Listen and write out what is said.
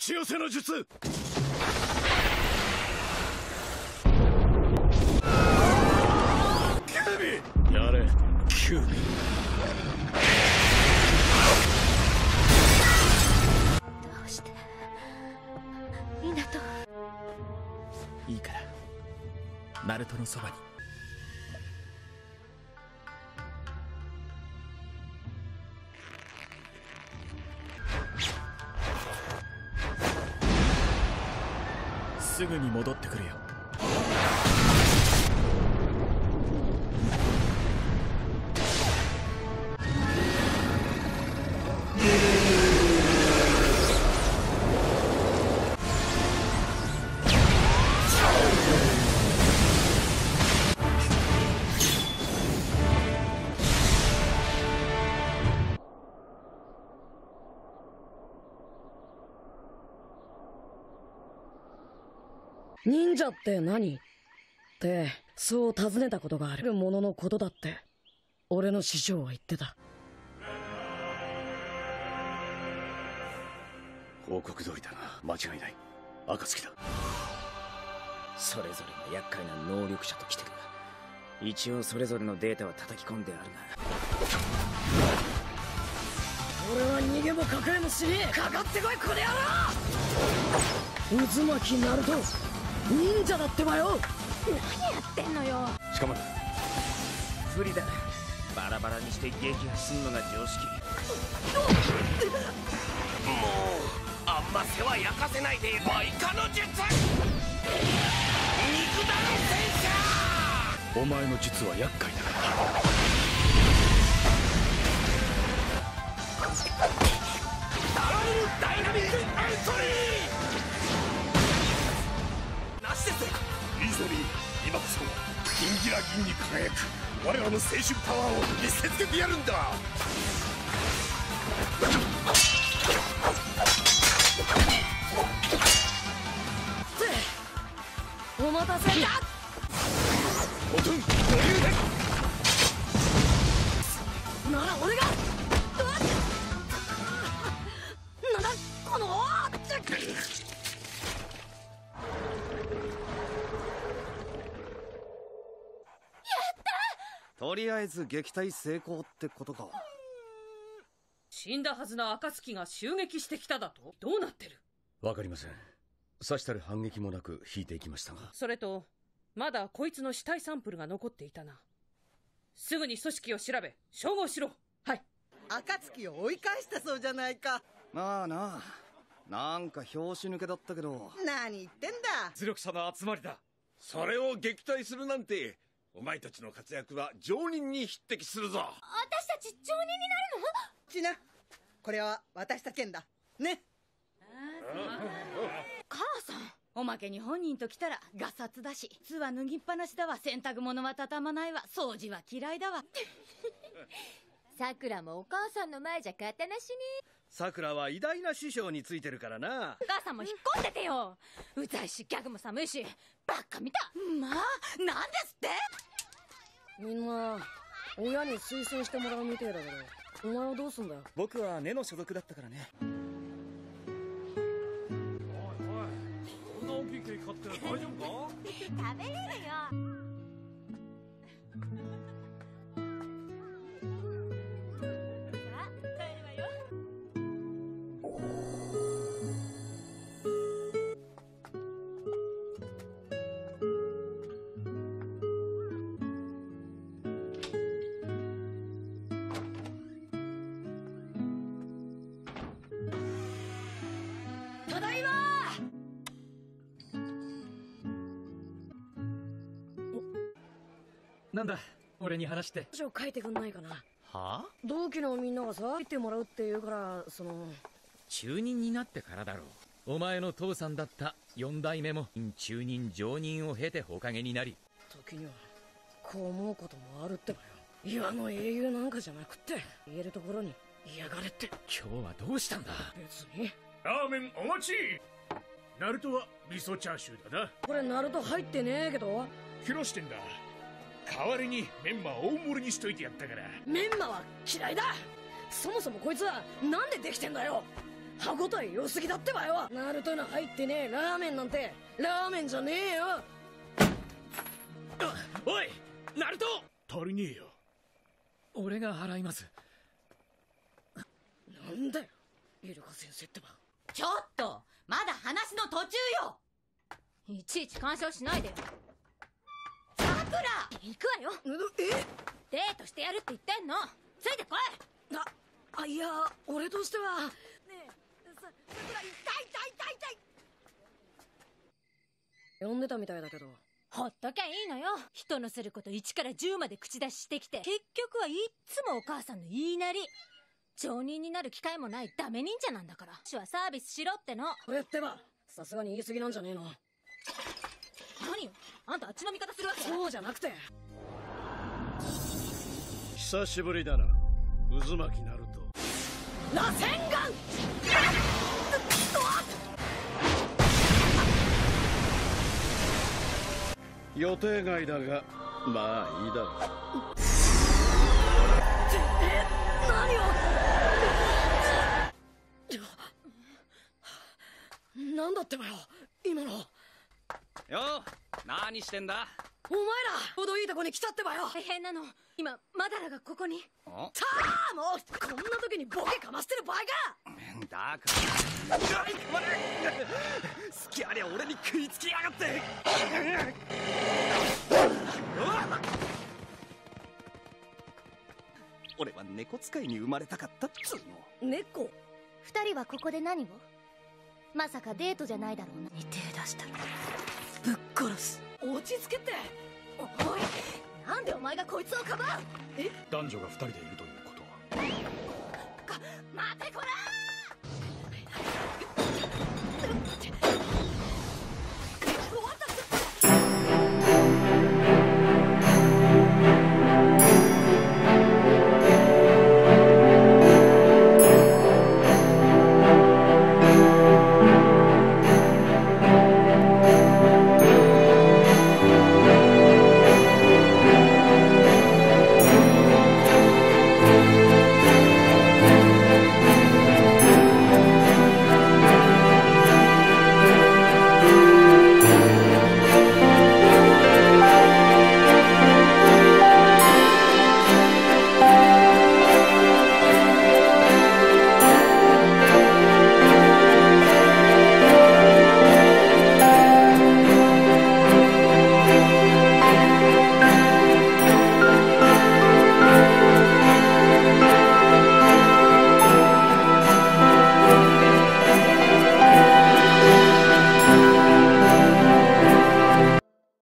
口寄せの術。キュービやれキュービどうして？湊いいから。ナルトのそばにすぐに戻ってくるよ。忍者って何？って、そう尋ねたことがある。もののことだって、俺の師匠は言ってた。報告通りだな。間違いない。暁だ。それぞれが厄介な能力者と来てる一応それぞれのデータは叩き込んである俺は逃げも隠れもしねえかかってこいこの野郎！渦巻きナルト忍者だってばよ。何やってんのよ。しかもが不利だ。バラバラにして撃破すんのが常識。あんま世話焼かせないでバイカの術。肉弾戦車。お前の術は厄介だ。ダイナミックエントリー今こそ銀ギラ銀に輝く我らの青春パワーを見せつけてやるんだ。お待たせだ。ボトンドリルでなら俺がとりあえず撃退成功ってことか。死んだはずの暁が襲撃してきただと？どうなってる？わかりません。刺したる反撃もなく引いていきましたが。それとまだこいつの死体サンプルが残っていたな。すぐに組織を調べ照合しろ。はい。暁を追い返したそうじゃないか。まあな。なんか拍子抜けだったけど。何言ってんだ。実力者の集まりだ。それを撃退するなんてお前たちの活躍は常人に匹敵するぞ。私たち常人になるの？ちなこれは私た件だ。ね。母さんおまけに本人と来たらガサツだし。靴は脱ぎっぱなしだわ。洗濯物は畳まないわ。掃除は嫌いだわ。さくらもお母さんの前じゃ型なしねさくらは偉大な師匠についてるからな。お母さんも引っ込んでてよ。うざいしギャグも寒いしばっか見た。まあなんですって？みんな親に推薦してもらうみてえだけどお前はどうすんだよ？僕は根の所属だったからね。こんな大きいケーキ買って大丈夫か？食べれるよなんだ俺に話して。書書いてくんないかな。はあ？同期のみんながさ書いてもらうって言うからその中任になってからだろう。お前の父さんだった四代目も中任上任を経てほかげになり。時にはこう思うこともあるってばよ。岩の英雄なんかじゃなくって言えるところに嫌がれって。今日はどうしたんだ？別に。ラーメンお待ち。ナルトは味噌チャーシューだな。これナルト入ってねえけど。切らしてんだ代わりにメンマ大盛りにしといてやったから。メンマは嫌いだ。そもそもこいつはなんでできてんだよ。歯応え良すぎだってばよ。ナルトの入ってねえラーメンなんてラーメンじゃねえよ。おいナルト！足りねえよ。俺が払います。なんだよイルカ先生ってば。ちょっとまだ話の途中よ。いちいち干渉しないでよ行くわよ。え？デートしてやるって言ってんの。ついてこい。ああいや俺としては。ねえささくら痛い痛い痛い痛い。呼んでたみたいだけど。ほっときゃいいのよ。人のすること1から10まで口出ししてきて。結局はいっつもお母さんの言いなり。常人になる機会もないダメ忍者なんだから。私はサービスしろっての。これってばさすがに言い過ぎなんじゃねえの何よあんたあっちの味方するわけそうじゃなくて。久しぶりだな。渦巻きナルト。螺旋丸予定外だがまあいいだろう。え何を？なんだってばよ今の。よ何してんだ？お前らほどいいとこに来たってばよ。大変なの。今マダラがここに。おたあもうこんな時にボケかましてる場合か。だから好きありゃ俺に食いつきやがって。俺は猫使いに生まれたかったっつうの。猫？二人はここで何を？まさかデートじゃないだろうな。に手出した。らぶっ殺す。落ち着けって。おいなんでお前がこいつをかばう。男女が二人でいるということは。待て